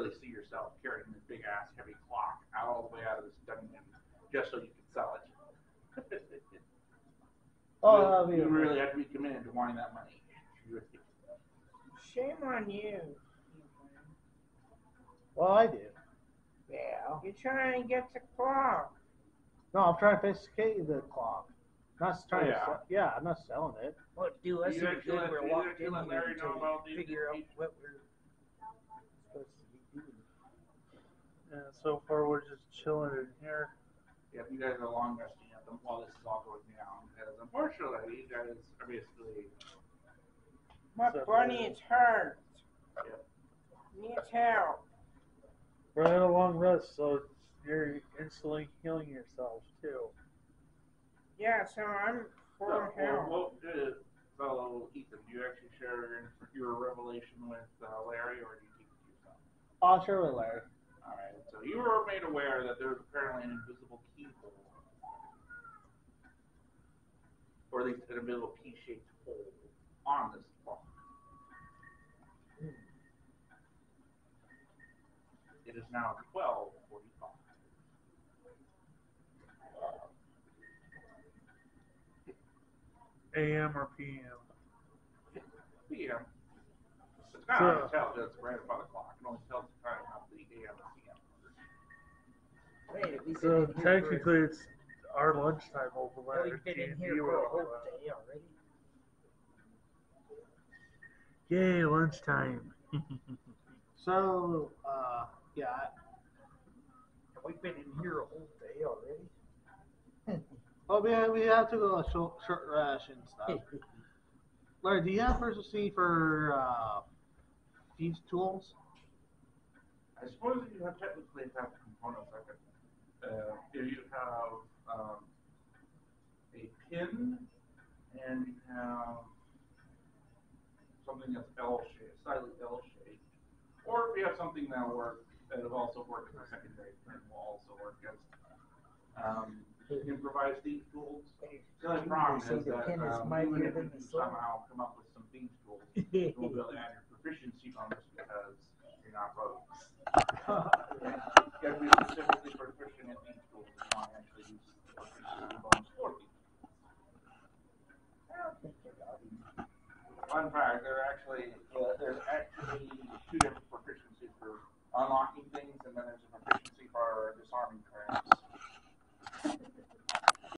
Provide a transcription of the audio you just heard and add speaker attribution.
Speaker 1: really see yourself carrying this big ass heavy clock out all the way out of this dungeon just so you can sell it.
Speaker 2: Oh, that'd
Speaker 1: you really have to be committed to wanting that money.
Speaker 3: Shame on you.
Speaker 2: Well, I do.
Speaker 3: Yeah. You're trying to get the clock.
Speaker 2: No, I'm trying to fiscate the clock. Not trying
Speaker 1: Oh,
Speaker 2: to
Speaker 1: yeah.
Speaker 2: sell, yeah, I'm not selling it.
Speaker 3: What do us
Speaker 1: You
Speaker 3: any
Speaker 1: actually
Speaker 3: good? We're
Speaker 1: you
Speaker 3: locked in
Speaker 1: let
Speaker 3: here
Speaker 1: Larry know
Speaker 3: until
Speaker 1: about
Speaker 3: figure out what we're supposed to be doing.
Speaker 4: And so far, we're just chilling in here.
Speaker 1: Yeah, you guys are long resting at them while this is all going down. Because unfortunately, you guys are basically
Speaker 3: My
Speaker 4: So-
Speaker 3: bunny is hurt.
Speaker 1: Yep.
Speaker 3: Needs help.
Speaker 4: We're at a long rest, so you're instantly healing yourself too.
Speaker 3: Yeah, so I'm
Speaker 1: So,
Speaker 3: for
Speaker 1: well,
Speaker 3: help.
Speaker 1: what, uh, so, Ethan, do you actually share your, your revelation with uh, Larry, or do you keep it to yourself?
Speaker 2: I'll share with Larry.
Speaker 1: All right. So you were made aware that there's apparently an invisible keyhole, or at least an invisible key-shaped hole on this clock. Hmm. It is now 12:45.
Speaker 4: AM or PM.
Speaker 1: PM. It's hard
Speaker 4: So-
Speaker 1: to tell it's right above the clock. It only tells
Speaker 3: Wait, have we
Speaker 4: So
Speaker 3: in here for-
Speaker 4: technically, it's our lunchtime over
Speaker 3: Oh,
Speaker 4: there.
Speaker 3: we've been in here for a whole day already.
Speaker 4: Yay, lunchtime.
Speaker 2: So, uh, yeah, I-
Speaker 3: Have we been in here a whole day already?
Speaker 2: well, we have, we have to go on short, short ration stuff. Larry, do you have proficiency for uh, these tools?
Speaker 1: I suppose you have technically have components like a, uh, here you have um, a pin and you have something that's L shaped, slightly L shaped. Or if you have something that work that will also work as a secondary pin will also work as um, improvised thieves tools. The only problem is
Speaker 3: the
Speaker 1: that
Speaker 3: pin is
Speaker 1: um,
Speaker 3: mightier
Speaker 1: even if you
Speaker 3: the
Speaker 1: somehow come up with some thieves tools, you won't be able to add your proficiency bonus because you're not rogues. You have to be specifically proficient at these tools if you want to actually use the proficiency bonus for these.
Speaker 3: I don't think they're loving.
Speaker 1: Fun fact, there are actually, there's actually two different proficiencies for unlocking things, and then there's a proficiency for disarming traps.